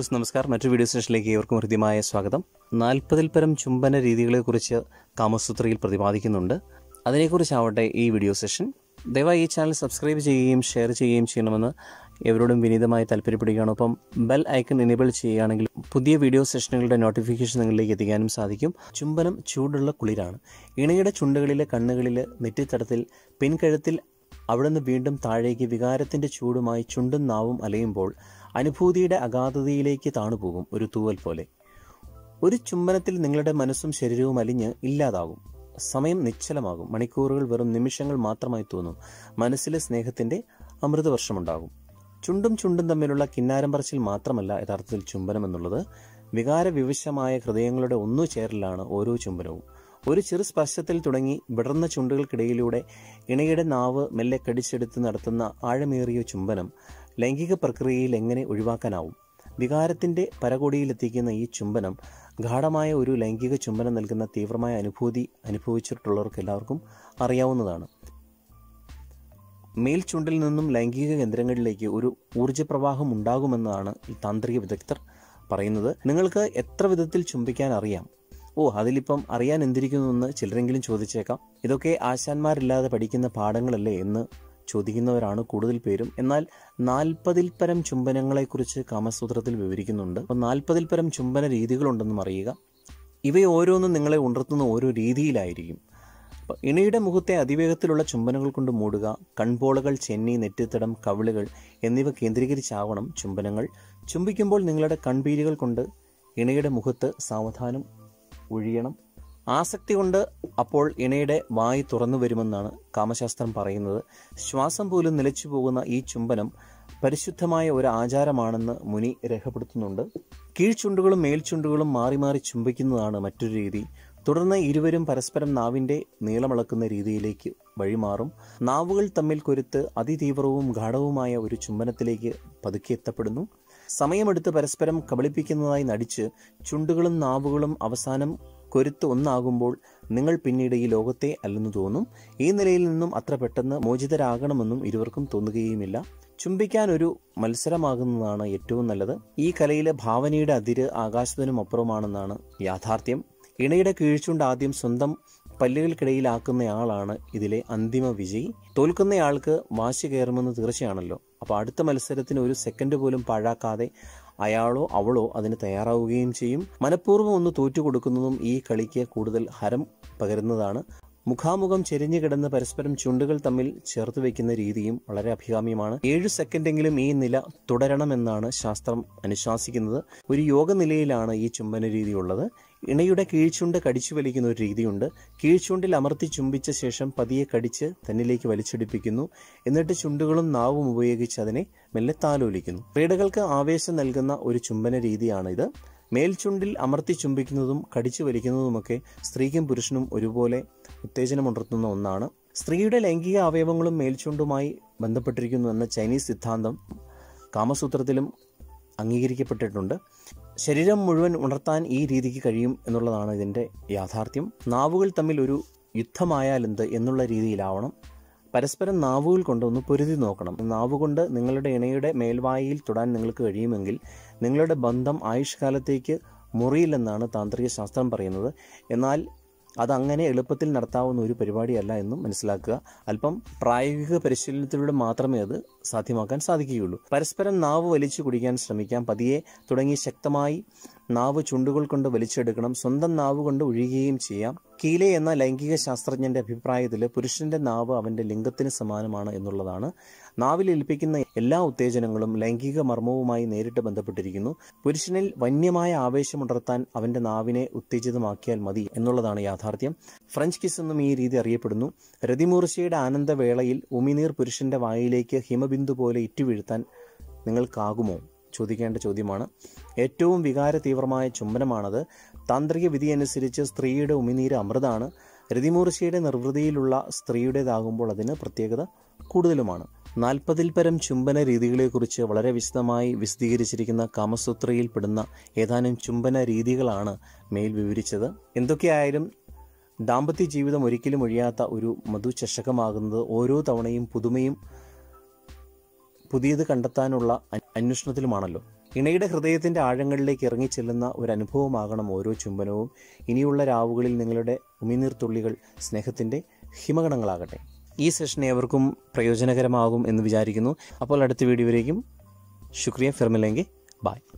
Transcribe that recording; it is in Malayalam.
ദിവസം നമസ്കാരം. മറ്റൊരു വീഡിയോ സെഷനിലേക്ക് ഏവർക്കും ഹൃദ്യമായ സ്വാഗതം. നാൽപ്പതിൽ പരം ചുംബന രീതികളെക്കുറിച്ച് കാമസൂത്രയിൽ പ്രതിപാദിക്കുന്നുണ്ട്. അതിനെക്കുറിച്ചാവട്ടെ ഈ വീഡിയോ സെഷൻ ദയവായി ഈ ചാനൽ സബ്സ്ക്രൈബ് ചെയ്യുകയും ഷെയർ ചെയ്യുകയും ചെയ്യണമെന്ന് എവരോടും വിനീതമായി താല്പര്യപ്പെടുകയാണ്. ഒപ്പം ബെൽ ഐക്കൺ എനേബിൾ ചെയ്യുകയാണെങ്കിൽ പുതിയ വീഡിയോ സെഷനുകളുടെ നോട്ടിഫിക്കേഷൻ നിങ്ങളിലേക്ക് എത്തിക്കാനും സാധിക്കും. ചുംബനം ചൂടുള്ള കുളിരാണ്. ഇണയുടെ ചുണ്ടുകളിലെ കണ്ണുകളിൽ നെറ്റിത്തടത്തിൽ പിൻകഴുത്തിൽ അവിടുന്ന് വീണ്ടും താഴേക്ക് വികാരത്തിന്റെ ചൂടുമായി ചുണ്ടും നാവും അലയുമ്പോൾ അനുഭൂതിയുടെ അഗാധതയിലേക്ക് താണുപോകും ഒരു തൂവൽ പോലെ. ഒരു ചുംബനത്തിൽ നിങ്ങളുടെ മനസ്സും ശരീരവും അലിഞ്ഞ് ഇല്ലാതാകും. സമയം നിശ്ചലമാകും. മണിക്കൂറുകൾ വെറും നിമിഷങ്ങൾ മാത്രമായി തോന്നും. മനസ്സിലെ സ്നേഹത്തിന്റെ അമൃതവർഷമുണ്ടാകും. ചുണ്ടും ചുണ്ടും തമ്മിലുള്ള കിന്നാരം പറച്ചിൽ മാത്രമല്ല യഥാർത്ഥത്തിൽ ചുംബനം എന്നുള്ളത്. വികാരവിവശമായ ഹൃദയങ്ങളുടെ ഒന്നു ചേരലാണ് ഓരോ ചുംബനവും. ഒരു ചെറു സ്പർശത്തിൽ തുടങ്ങി വിടർന്ന ചുണ്ടുകൾക്കിടയിലൂടെ ഇണയുടെ നാവ് മെല്ലെ കടിച്ചെടുത്ത് നടത്തുന്ന ആഴമേറിയ ചുംബനം ലൈംഗിക പ്രക്രിയയിൽ എങ്ങനെ ഒഴിവാക്കാനാവും? വികാരത്തിന്റെ പരകോടിയിലെത്തിക്കുന്ന ഈ ചുംബനം ഗാഠമായ ഒരു ലൈംഗിക ചുംബനം നൽകുന്ന തീവ്രമായ അനുഭൂതി അനുഭവിച്ചിട്ടുള്ളവർക്ക് എല്ലാവർക്കും അറിയാവുന്നതാണ്. മേൽചുണ്ടിൽ നിന്നും ലൈംഗിക കേന്ദ്രങ്ങളിലേക്ക് ഒരു ഊർജപ്രവാഹം ഉണ്ടാകുമെന്നാണ് ഈ താന്ത്രിക വിദഗ്ധർ പറയുന്നത്. നിങ്ങൾക്ക് എത്ര വിധത്തിൽ ചുംബിക്കാൻ അറിയാം? ഓ അതിലിപ്പം അറിയാൻ എന്തിരിക്കുന്നു എന്ന് ചിലരെങ്കിലും ചോദിച്ചേക്കാം. ഇതൊക്കെ ആശാന്മാരില്ലാതെ പഠിക്കുന്ന പാഠങ്ങളല്ലേ എന്ന് ചോദിക്കുന്നവരാണ് കൂടുതൽ പേരും. എന്നാൽ നാൽപ്പതിൽ പരം ചുംബനങ്ങളെക്കുറിച്ച് കാമസൂത്രത്തിൽ വിവരിക്കുന്നുണ്ട്. അപ്പോൾ നാൽപ്പതിൽ പരം ചുംബന രീതികളുണ്ടെന്നും അറിയുക. ഇവയോരോന്നും നിങ്ങളെ ഉണർത്തുന്ന ഓരോ രീതിയിലായിരിക്കും. അപ്പോൾ ഇണയുടെ മുഖത്തെ അതിവേഗത്തിലുള്ള ചുംബനങ്ങൾ കൊണ്ട് മൂടുക കൺപോളകൾ ചെന്നി നെറ്റിത്തടം കവിളുകൾ എന്നിവ കേന്ദ്രീകരിച്ചാവണം ചുംബനങ്ങൾ. ചുംബിക്കുമ്പോൾ നിങ്ങളുടെ കൺപീലികൾ കൊണ്ട് ഇണയുടെ മുഖത്ത് സാവധാനം ഒഴിയണം. ആസക്തി കൊണ്ട് അപ്പോൾ ഇണയുടെ വായി തുറന്നു വരുമെന്നാണ് കാമശാസ്ത്രം പറയുന്നത്. ശ്വാസം പോലും നിലച്ചു പോകുന്ന ഈ ചുംബനം പരിശുദ്ധമായ ഒരു ആചാരമാണെന്ന് മുനി രേഖപ്പെടുത്തുന്നുണ്ട്. കീഴ്ചുണ്ടുകളും മേൽചുണ്ടുകളും മാറി മാറി ചുംബിക്കുന്നതാണ് മറ്റൊരു രീതി. തുടർന്ന് ഇരുവരും പരസ്പരം നാവിന്റെ നീളമളക്കുന്ന രീതിയിലേക്ക് വഴിമാറും. നാവുകൾ തമ്മിൽ കൊരുത്ത് അതിതീവ്രവും ഗാഠവുമായ ഒരു ചുംബനത്തിലേക്ക് പതുക്കെ എത്തപ്പെടുന്നു. സമയമെടുത്ത് പരസ്പരം കബളിപ്പിക്കുന്നതായി നടിച്ച് ചുണ്ടുകളും നാവുകളും അവസാനം കൊരുത്ത് ഒന്നാകുമ്പോൾ നിങ്ങൾ പിന്നീട് ഈ ലോകത്തെ അല്ലെന്ന് തോന്നും. ഈ നിലയിൽ നിന്നും അത്ര പെട്ടെന്ന് മോചിതരാകണമെന്നും ഇരുവർക്കും തോന്നുകയുമില്ല. ചുംബിക്കാൻ ഒരു മത്സരമാകുന്നതാണ് ഏറ്റവും നല്ലത്. ഈ കലയിലെ ഭാവനയുടെ അതിര് ആകാശത്തിനും അപ്പുറമാണെന്നാണ് യാഥാർത്ഥ്യം. ഇണയുടെ കീഴ്ച്ചുണ്ട് ആദ്യം സ്വന്തം പല്ലുകൾക്കിടയിലാക്കുന്നയാളാണ് ഇതിലെ അന്തിമ വിജയി. തോൽക്കുന്നയാൾക്ക് വാശി കയറുമെന്ന് തീർച്ചയാണല്ലോ. അപ്പോൾ അടുത്ത മത്സരത്തിന് ഒരു സെക്കൻഡ് പോലും പാഴാക്കാതെ അയാളോ അവളോ അതിന് തയ്യാറാവുകയും ചെയ്യും. മനഃപൂർവം ഒന്ന് തോറ്റു കൊടുക്കുന്നതും ഈ കളിക്ക് കൂടുതൽ ഹരം പകരുന്നതാണ്. മുഖാമുഖം ചെരിഞ്ഞു കിടന്ന് പരസ്പരം ചുണ്ടുകൾ തമ്മിൽ ചേർത്ത് വെക്കുന്ന രീതിയും വളരെ അഭികാമ്യമാണ്. ഏഴ് സെക്കൻഡെങ്കിലും ഈ നില തുടരണമെന്നാണ് ശാസ്ത്രം അനുശാസിക്കുന്നത്. ഒരു യോഗ നിലയിലാണ് ഈ ചുംബന രീതി ഉള്ളത്. ഇണയുടെ കീഴ്ചുണ്ട് കടിച്ചു വലിക്കുന്ന ഒരു രീതിയുണ്ട്. കീഴ്ചുണ്ടിൽ അമർത്തി ചുംബിച്ച ശേഷം പതിയെ കടിച്ച് തന്നിലേക്ക് വലിച്ചെടുപ്പിക്കുന്നു. എന്നിട്ട് ചുണ്ടുകളും നാവും ഉപയോഗിച്ച് അതിനെ മെല്ലെ താലോലിക്കുന്നു. ക്രീഡകൾക്ക് ആവേശം നൽകുന്ന ഒരു ചുംബന രീതിയാണിത്. മേൽചുണ്ടിൽ അമർത്തി ചുംബിക്കുന്നതും കടിച്ചു വലിക്കുന്നതുമൊക്കെ സ്ത്രീക്കും പുരുഷനും ഒരുപോലെ ഉത്തേജനമുണർത്തുന്ന ഒന്നാണ്. സ്ത്രീയുടെ ലൈംഗിക അവയവങ്ങളും മേൽചുണ്ടുമായി ബന്ധപ്പെട്ടിരിക്കുന്നു എന്ന ചൈനീസ് സിദ്ധാന്തം കാമസൂത്രത്തിലും അംഗീകരിക്കപ്പെട്ടിട്ടുണ്ട്. ശരീരം മുഴുവൻ ഉണർത്താൻ ഈ രീതിക്ക് കഴിയും എന്നുള്ളതാണ് ഇതിന്റെ യാഥാർത്ഥ്യം. നാവുകൾ തമ്മിൽ ഒരു യുദ്ധമായാലെന്ത് എന്നുള്ള രീതിയിലാവണം. പരസ്പരം നാവുകൾ കൊണ്ട് ഒന്ന് പൊരുതി നോക്കണം. നാവുകൊണ്ട് നിങ്ങളുടെ ഇണയുടെ മേൽവായിൽ തൊടാൻ നിങ്ങൾക്ക് കഴിയുമെങ്കിൽ നിങ്ങളുടെ ബന്ധം ആയുഷ്കാലത്തേക്ക് മുറിയില്ലെന്നാണ് താന്ത്രിക ശാസ്ത്രം പറയുന്നത്. എന്നാൽ അതങ്ങനെ എളുപ്പത്തിൽ നടത്താവുന്ന ഒരു പരിപാടിയല്ല എന്നും മനസ്സിലാക്കുക. അല്പം പ്രായോഗിക പരിശീലനത്തിലൂടെ മാത്രമേ അത് സാധ്യമാക്കാൻ സാധിക്കുകയുള്ളൂ. പരസ്പരം നാവ് വലിച്ചു കുടിക്കാൻ ശ്രമിക്കാം. പതിയെ തുടങ്ങി ശക്തമായി നാവ് ചുണ്ടുകൾ കൊണ്ട് വലിച്ചെടുക്കണം സ്വന്തം നാവ് കൊണ്ട് ഒഴിയുകയും ചെയ്യാം. കീലെ എന്ന ലൈംഗിക ശാസ്ത്രജ്ഞന്റെ അഭിപ്രായത്തിൽ പുരുഷന്റെ നാവ് അവന്റെ ലിംഗത്തിന് സമാനമാണ് എന്നുള്ളതാണ്. നാവിൽ ഏൽപ്പിക്കുന്ന എല്ലാ ഉത്തേജനങ്ങളും ലൈംഗിക മർമ്മവുമായി നേരിട്ട് ബന്ധപ്പെട്ടിരിക്കുന്നു. പുരുഷനിൽ വന്യമായ ആവേശമുണർത്താൻ അവന്റെ നാവിനെ ഉത്തേജിതമാക്കിയാൽ മതി എന്നുള്ളതാണ് യാഥാർത്ഥ്യം. ഫ്രഞ്ച് കിസ് എന്നും ഈ രീതി അറിയപ്പെടുന്നു. രതിമൂർച്ചയുടെ ആനന്ദവേളയിൽ ഉമിനീർ പുരുഷന്റെ വായിലേക്ക് ഹിമബിന്ദു പോലെ ഇറ്റുവീഴ്ത്താൻ നിങ്ങൾക്കാകുമോ? ചോദിക്കേണ്ട ചോദ്യമാണ്. ഏറ്റവും വികാര തീവ്രമായ ചുംബനമാണത്. താന്ത്രിക വിധി അനുസരിച്ച് സ്ത്രീയുടെ ഉമിനീര് അമൃതാണ്. രതിമൂർച്ചയുടെ നിർവൃതിയിലുള്ള സ്ത്രീയുടേതാകുമ്പോൾ അതിന് പ്രത്യേകത കൂടുതലുമാണ്. നാൽപ്പതിൽ പരം ചുംബന രീതികളെക്കുറിച്ച് വളരെ വിശദമായി വിശദീകരിച്ചിരിക്കുന്ന കാമസൂത്രയിൽ പെടുന്ന ഏതാനും ചുംബന രീതികളാണ് മേൽ വിവരിച്ചത്. എന്തൊക്കെയായാലും ദാമ്പത്യ ജീവിതം ഒരിക്കലും ഒഴിയാത്ത ഒരു മധുചഷകമാകുന്നത് ഓരോ തവണയും പുതുമയും പുതിയത് കണ്ടെത്താനുള്ള അന്വേഷണത്തിലുമാണല്ലോ. ഇണയുടെ ഹൃദയത്തിന്റെ ആഴങ്ങളിലേക്ക് ഇറങ്ങിച്ചെല്ലുന്ന ഒരു അനുഭവമാകണം ഓരോ ചുംബനവും. ഇനിയുള്ള രാവുകളിൽ നിങ്ങളുടെ ഉമിനീർത്തുള്ളികൾ സ്നേഹത്തിന്റെ ഹിമഗണങ്ങളാകട്ടെ. ഈ സെഷൻ ഏവർക്കും പ്രയോജനകരമാകും എന്ന് വിചാരിക്കുന്നു. അപ്പോൾ അടുത്ത വീഡിയോയിലേക്കും. ശുക്രിയ ഫിർമില്ലെങ്കിൽ ബായ്